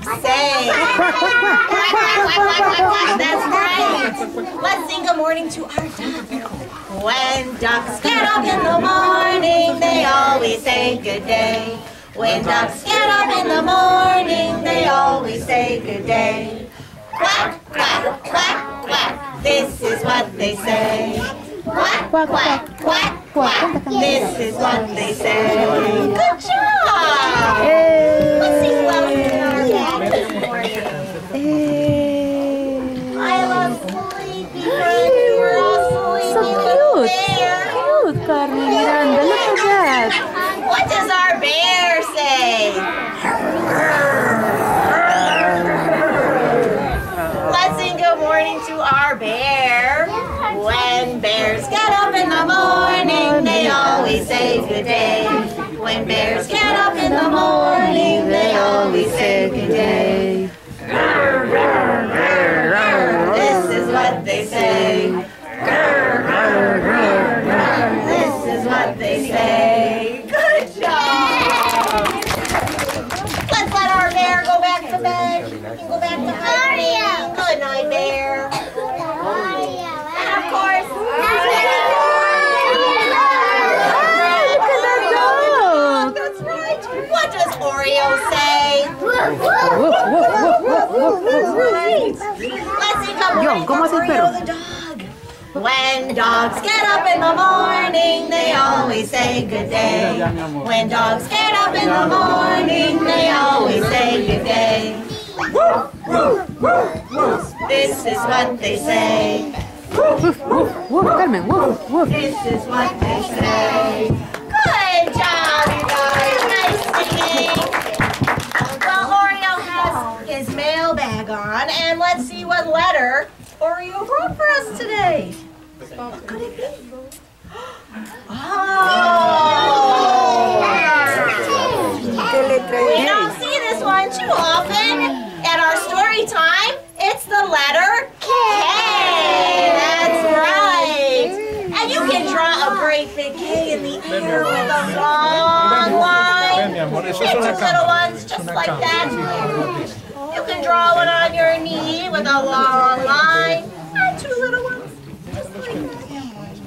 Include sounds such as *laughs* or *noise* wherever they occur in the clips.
duck? That's right. Let's sing good morning to our duck. When ducks get up in the morning, they always say good day. When ducks get up in the morning, they always say good day. Quack, quack, quack, quack. This is what they say. Quack, quack, quack, quack. This is what they say. Good job. Morning. I love sleepy friend. We're all sleepy So cute. bear. Cute, Carmen Miranda. Look at that. What does our bear say? Let's sing good morning to our bear. When bears get up in the morning, they always say good day. When bears get up in the morning, they always say good day. This is what they say. This is what they say. Good job. Let's let our bear go back to bed. He can go back to hiding. Good night, bear. And of course, Look at that dog. that's right. What does Oreo say? Woof, woof, woof, woof, woof. Let's see come Yo, ¿cómo hace el perro? Oreo the dog. When dogs get up in the morning, they always say good day. When dogs get up in the morning, they always say good day. This is what they say. Woof, woof, woof, Carmen. This is what they say. Good job, you guys. Nice singing. Well, Oreo has his mailbag on, and let's see what letter Oreo wrote for us today. What could it be? Oh! oh. We don't see this one too often. At our story time, it's the letter K. That's right. And you can draw a great big K in the air with a long line. And two little ones just like that. You can draw one on your knee with a long line. And two little ones just like that.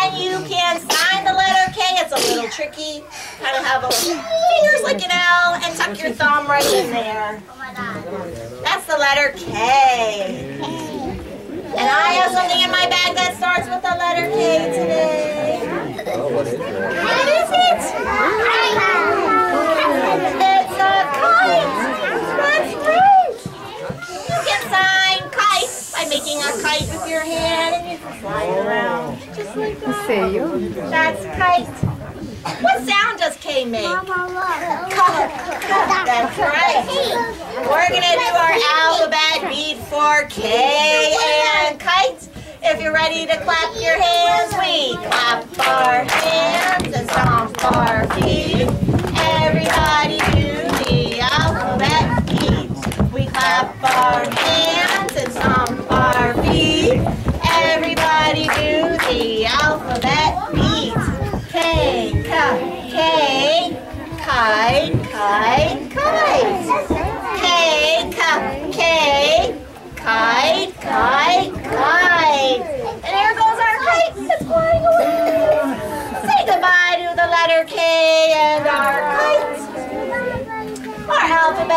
And you can sign the letter K. It's a little tricky. Kind of have a fingers like an L and tuck your thumb right in there. Oh my God. That's the letter K. And I have something in my bag that starts with the letter K today. What is it? It's a kite. That's right. You can sign kite by making a kite with your hand and you can fly it around. Just like ¿En serio? that's kite. What sound does K make? That's right. We're gonna do our alphabet beat for K and kite. If you're ready to clap your hands, we clap our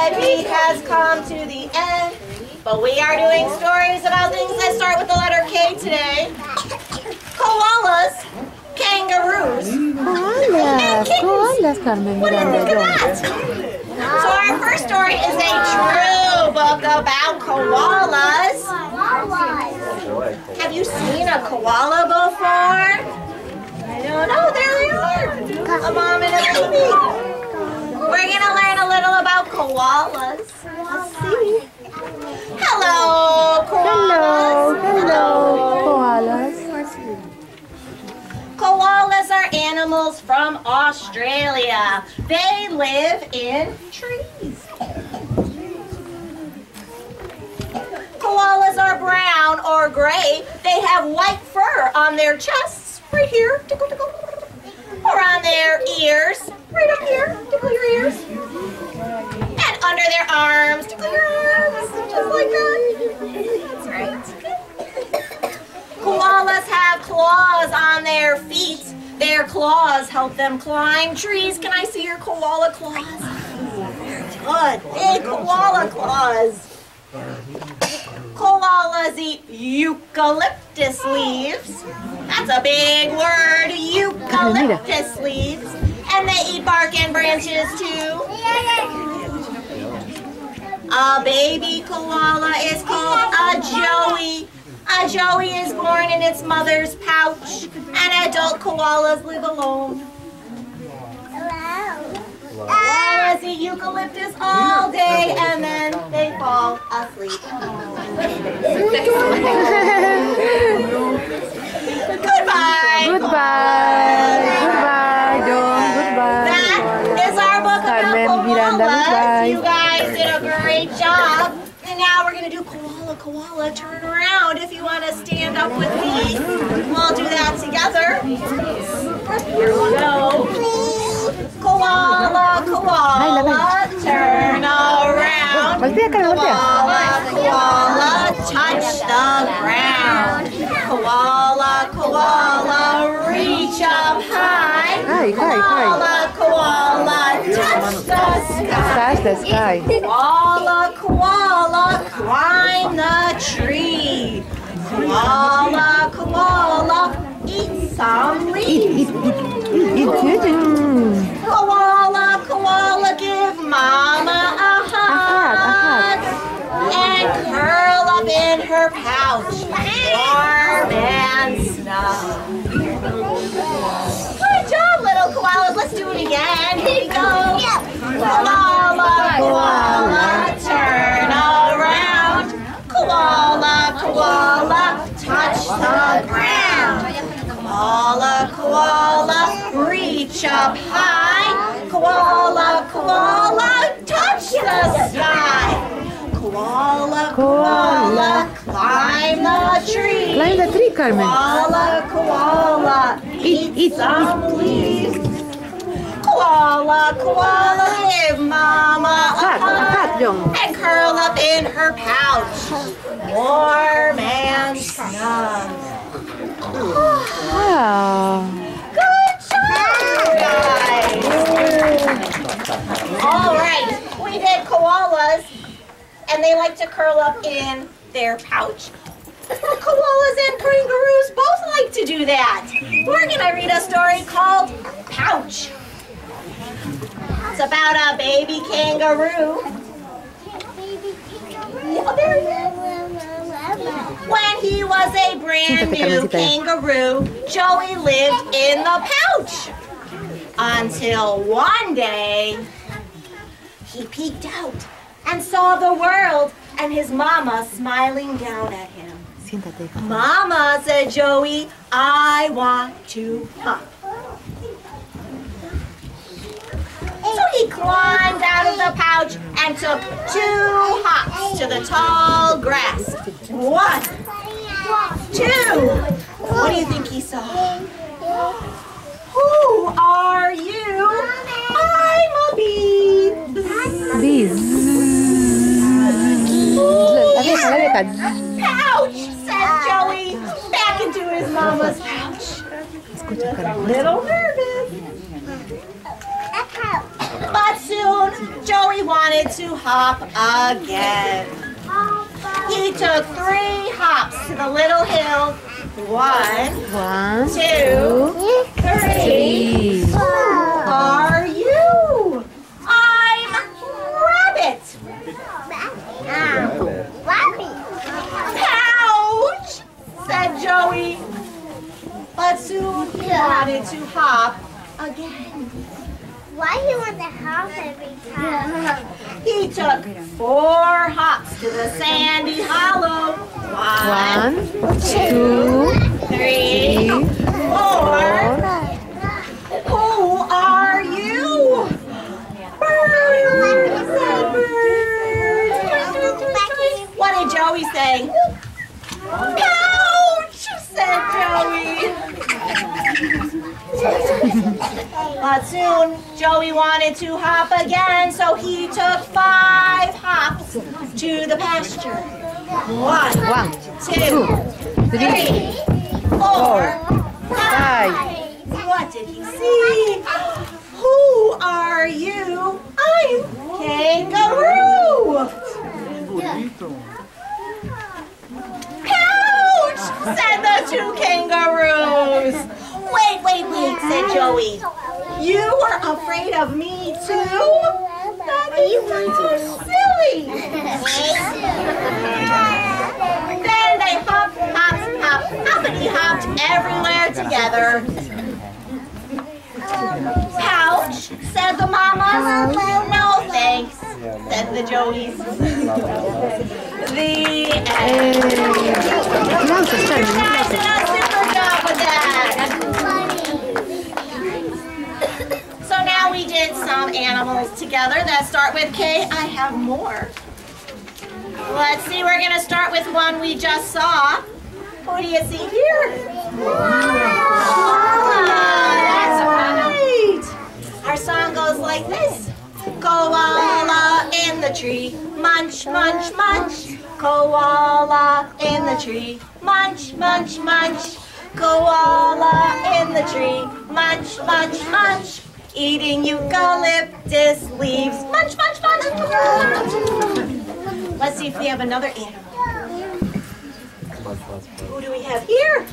alphabet has come to the end, but we are doing stories about things that start with the letter K today. Koalas, kangaroos. Koalas. Koalas, Carmen What do you think of that? So our first story is a true book about koalas. Have you seen a koala before? I don't know. There they are. A mom and a baby. We're gonna little about koalas. Let's see. Hello, koalas. Hello, hello, koalas. Koalas are animals from Australia. They live in trees. Koalas are brown or gray. They have white fur on their chests, right here, tickle, tickle, or on their ears. Right up here. Tickle your ears. Under their arms. Your arms. Just like that. That's right. Koalas have claws on their feet. Their claws help them climb trees. Can I see your koala claws? Good. Big koala claws. Koalas eat eucalyptus leaves. That's a big word, eucalyptus leaves. And they eat bark and branches too. A baby koala is called a joey. A joey is born in its mother's pouch. And adult koalas live alone. Koalas eat eucalyptus all day and then they fall asleep. *laughs* Goodbye. Goodbye, koala, turn around. If you want to stand up with me, we'll do that together. Here we go. Koala, koala, turn around. Voltea, Carmen, voltea. Koala, koala, touch the ground. Koala, koala, reach up high. Hi, hi, hi. Koala, koala, touch the sky. Touch the sky. Koala, koala, climb the tree. Koala, koala, eat some leaves. Koala, koala, give mama a hug. hug, And curl up in her pouch, warm and snug. Good job, little koalas. Let's do it again. Here we go. Koala, koala, Koala, koala, reach up high. Koala, koala, touch the sky. Koala, koala, climb the tree. Climb the tree, Carmen. Koala, koala, Eat, eat, some leaves. Koala, koala, give mama a Hug, a hug, hug Dong. and curl up in her pouch, warm and snug. Good job, guys. All right, we did koalas, and they like to curl up in their pouch. Koalas and kangaroos both like to do that. We're gonna read a story called Pouch. It's about a baby kangaroo. Oh, there he is. When he was a brand new kangaroo, Joey lived in the pouch. Until one day, he peeked out and saw the world and his mama smiling down at him. Mama, said Joey, I want to hop. So he climbed out of the pouch and took two hops to the tall grass. One, two. What do you think he saw? Who are you? I'm a bee. Bees. Pouch, said Joey, back into his mama's pouch. A little nervous. But soon, Joey wanted to hop again. He took three hops to the little hill. One, One, two, three. three. Who are you? I'm Rabbit. Pouch, said Joey. But soon he wanted to hop again. Why do you want the house every time? He took four hops to the sandy hollow. One, two, three, four. Who are you? Bird. What did Joey say? Pouch, said Joey. But soon Joey wanted to hop again, so he took five hops to the pasture. One, One, two, three, four, five. five. What did he see? Who are you? I'm kangaroo. Ouch! Said the two kangaroos. Wait, wait, wait, said Joey. You were afraid of me too? That is so silly. *laughs* Then they hopped, hopped, hopped, hoppity hopped everywhere together. Pouch, said the mamas. No thanks, said the Joeys. *laughs* the end. So now we did some animals together that start with K. I have more. Let's see, we're gonna start with one we just saw. What do you see here? Ah, that's right. Our song goes like this. Koala in the tree, munch, munch, munch. Koala in the tree, munch, munch, munch. Koala in the tree, munch, munch, munch. Eating eucalyptus leaves, munch, munch, munch. Let's see if we have another animal. Who do we have here? A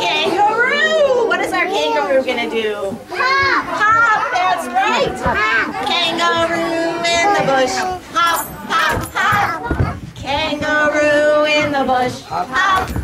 kangaroo. What is our kangaroo gonna do? Hop, Hop, that's right. Kangaroo in the bush. Hop, hop, hop. Kangaroo in the bush. Hop.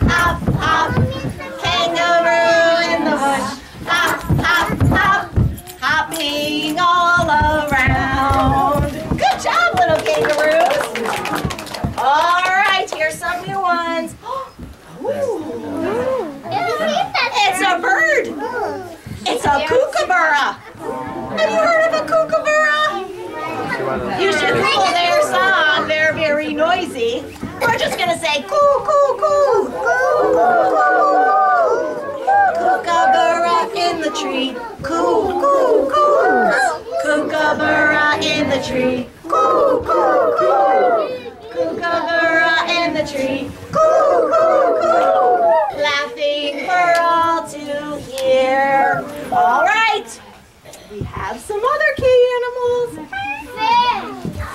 Kookaburra. Have you heard of a kookaburra? You should Google their song. They're very noisy. We're just gonna say coo coo coo. Kookaburra in the tree. Coo coo coo. Kookaburra in the tree. Coo coo coo. Kookaburra in the tree. Coo coo coo. Laughing for all to hear. All right. We have some other K animals.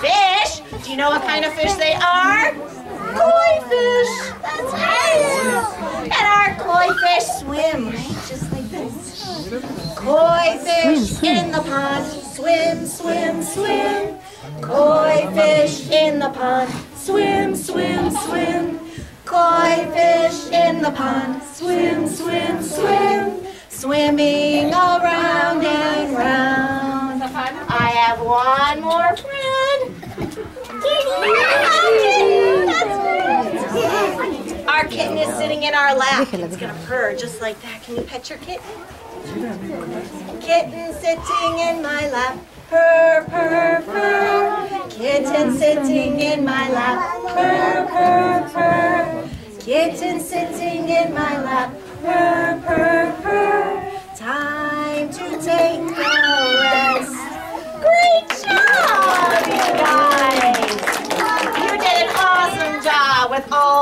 Fish. Fish? Do you know what kind of fish they are? Koi fish. That's right. And our koi fish swim, right? Just like this. Koi fish in the pond. Swim, swim, swim. Koi fish in the pond. Swim, swim, swim. Koi fish in the pond. Swim, swim, swim. Swimming around and round. I have one more friend. Kitty. That's right. Our kitten is sitting in our lap. It's gonna purr just like that. Can you pet your kitten? Kitten sitting in my lap. Purr, purr, purr. Kitten sitting in my lap. Purr, purr, purr. Kitten sitting in my lap. Purr,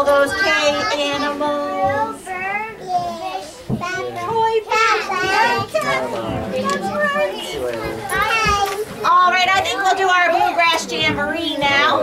all those K animals. Toy. All right, I think we'll do our bluegrass jamboree now.